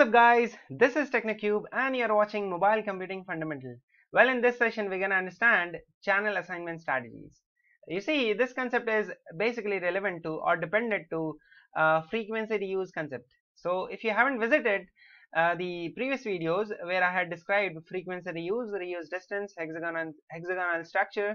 What's up guys, this is Technocube and you're watching Mobile Computing Fundamental. Well in this session we're going to understand channel assignment strategies. You see this concept is basically relevant to or dependent to uh, frequency reuse concept. So if you haven't visited uh, the previous videos where I had described frequency reuse, reuse distance, hexagonal, hexagonal structure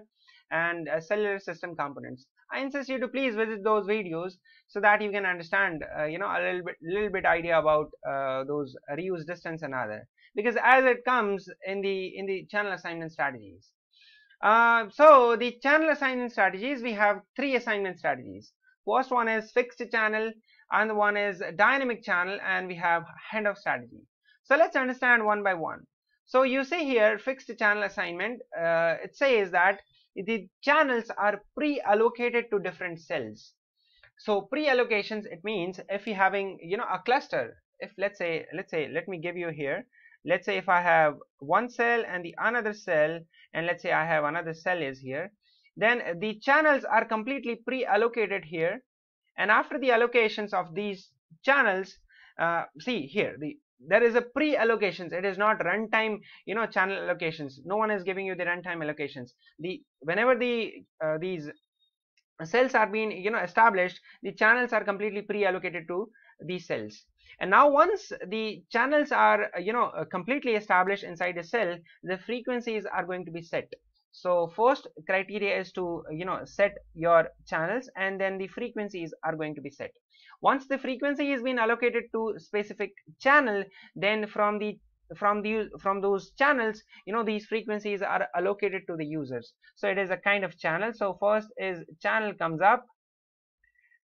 and uh, cellular system components. I insist you to please visit those videos so that you can understand uh, you know a little bit little bit idea about uh, those reuse distance and other because as it comes in the in the channel assignment strategies. Uh, so the channel assignment strategies we have three assignment strategies. First one is fixed channel and the one is dynamic channel and we have handoff strategy. So let's understand one by one. So you see here fixed channel assignment uh, it says that the channels are pre-allocated to different cells. So pre-allocations it means if you're having you know a cluster if let's say let's say let me give you here. Let's say if i have one cell and the another cell and let's say i have another cell is here then the channels are completely pre-allocated here. And after the allocations of these channels uh, see here the there is a pre-allocations. It is not runtime you know channel allocations. No one is giving you the runtime allocations. The whenever the uh, these cells are being you know established the channels are completely pre-allocated to these cells. And now once the channels are you know completely established inside a cell the frequencies are going to be set so first criteria is to you know set your channels and then the frequencies are going to be set. Once the frequency is being allocated to specific channel then from the from the from those channels you know these frequencies are allocated to the users. So it is a kind of channel. So first is channel comes up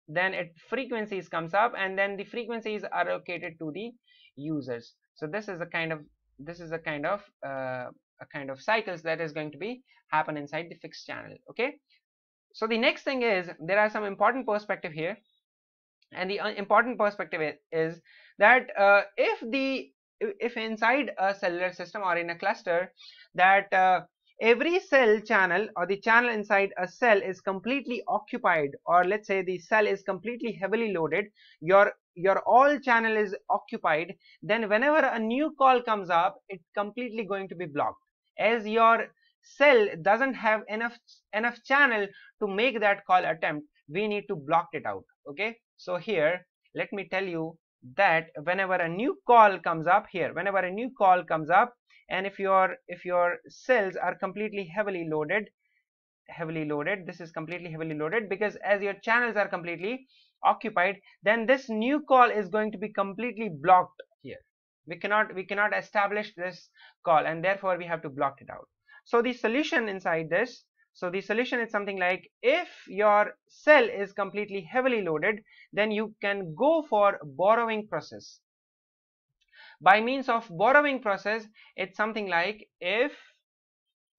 then it frequencies comes up and then the frequencies are allocated to the users. So this is a kind of this is a kind of uh, a kind of cycles that is going to be happen inside the fixed channel okay? So the next thing is there are some important perspective here and the uh, important perspective is that uh, if the if inside a cellular system or in a cluster that uh, every cell channel or the channel inside a cell is completely occupied or let's say the cell is completely heavily loaded your your all channel is occupied then whenever a new call comes up it's completely going to be blocked. As your cell doesn't have enough enough channel to make that call attempt we need to block it out okay? So here let me tell you that whenever a new call comes up here whenever a new call comes up and if your if your cells are completely heavily loaded heavily loaded this is completely heavily loaded because as your channels are completely occupied then this new call is going to be completely blocked. Here we cannot we cannot establish this call and therefore we have to block it out. So the solution inside this so the solution is something like if your cell is completely heavily loaded then you can go for borrowing process. By means of borrowing process it's something like if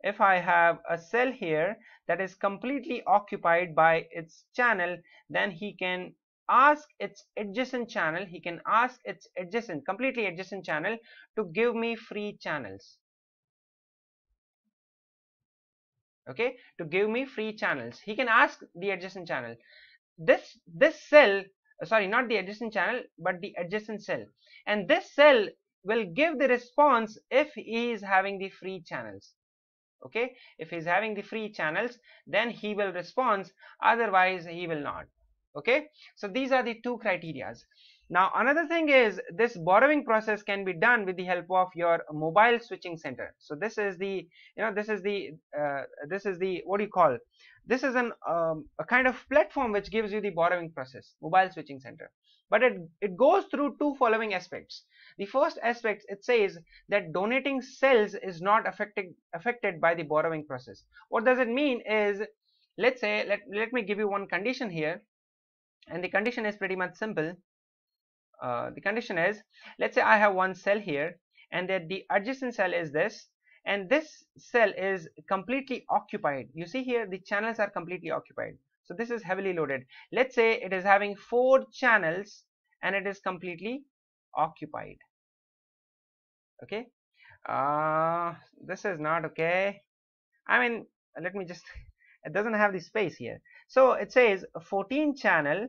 if I have a cell here that is completely occupied by its channel then he can ask its adjacent channel he can ask its adjacent completely adjacent channel to give me free channels. Okay? To give me free channels. He can ask the adjacent channel. This this cell sorry not the adjacent channel but the adjacent cell. And this cell will give the response if he is having the free channels. Okay? If he is having the free channels then he will respond. Otherwise he will not. Okay? So these are the two criterias now another thing is this borrowing process can be done with the help of your mobile switching center. So this is the you know this is the uh, this is the what do you call this is an um, a kind of platform which gives you the borrowing process mobile switching center. But it it goes through two following aspects. The first aspect it says that donating cells is not affected affected by the borrowing process. What does it mean is let's say let let me give you one condition here and the condition is pretty much simple uh, the condition is let's say I have one cell here and that the adjacent cell is this and this cell is completely occupied. You see here the channels are completely occupied. So this is heavily loaded. Let's say it is having four channels and it is completely occupied. Okay? Uh, this is not okay. I mean let me just it doesn't have the space here. So it says 14 channel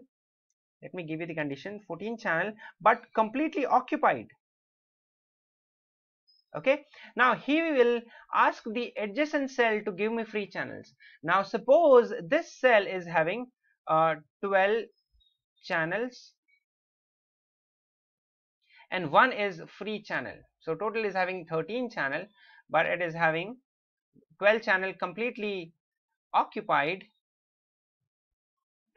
let me give you the condition. 14 channel but completely occupied. Okay? Now he will ask the adjacent cell to give me free channels. Now suppose this cell is having uh, 12 channels and one is free channel. So total is having 13 channel but it is having 12 channel completely occupied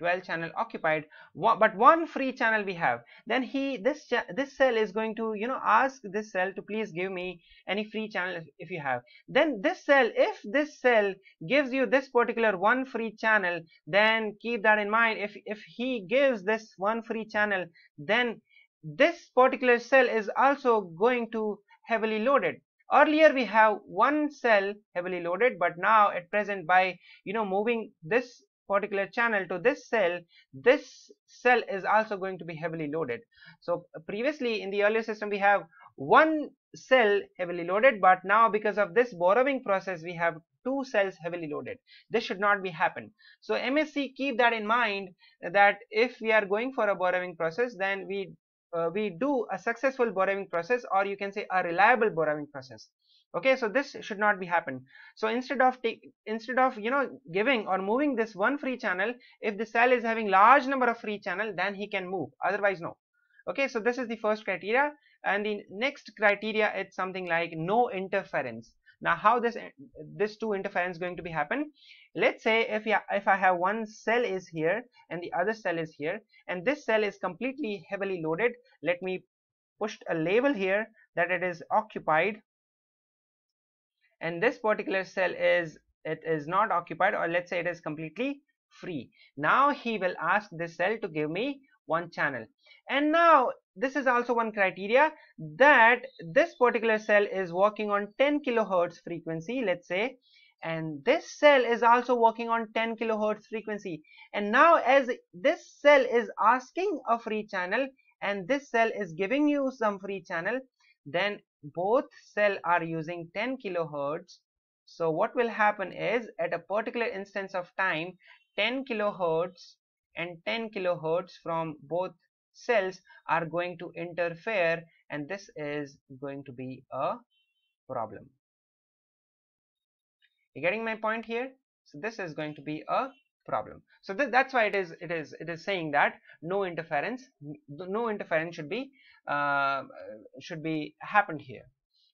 12 channel occupied but one free channel we have. Then he this this cell is going to you know ask this cell to please give me any free channel if, if you have. Then this cell if this cell gives you this particular one free channel then keep that in mind. If if he gives this one free channel then this particular cell is also going to heavily loaded. Earlier we have one cell heavily loaded but now at present by you know moving this particular channel to this cell this cell is also going to be heavily loaded. So previously in the earlier system we have one cell heavily loaded but now because of this borrowing process we have two cells heavily loaded. This should not be happen. So msc keep that in mind that if we are going for a borrowing process then we uh, we do a successful borrowing process or you can say a reliable borrowing process okay so this should not be happen. So instead of instead of you know giving or moving this one free channel if the cell is having large number of free channel then he can move. Otherwise no. Okay so this is the first criteria. And the next criteria is something like no interference. Now how this this two interference going to be happen? Let's say if you, if I have one cell is here and the other cell is here and this cell is completely heavily loaded let me push a label here that it is occupied and this particular cell is it is not occupied or let's say it is completely free. Now he will ask this cell to give me one channel. And now this is also one criteria that this particular cell is working on 10 kilohertz frequency let's say and this cell is also working on 10 kilohertz frequency. And now as this cell is asking a free channel and this cell is giving you some free channel then both cell are using 10 kilohertz. So what will happen is at a particular instance of time 10 kilohertz and 10 kilohertz from both cells are going to interfere and this is going to be a problem. You getting my point here? So this is going to be a problem. So th that's why it is it is it is saying that no interference no interference should be uh, should be happened here.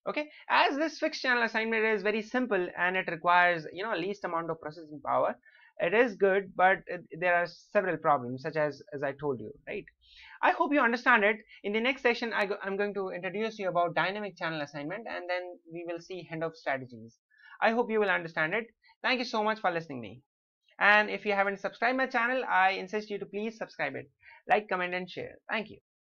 Okay? As this fixed channel assignment is very simple and it requires you know least amount of processing power it is good but it, there are several problems such as as I told you right? I hope you understand it. In the next session I am going to introduce you about dynamic channel assignment and then we will see handoff strategies. I hope you will understand it. Thank you so much for listening me. And if you haven't subscribed my channel, I insist you to please subscribe it. Like, comment and share. Thank you.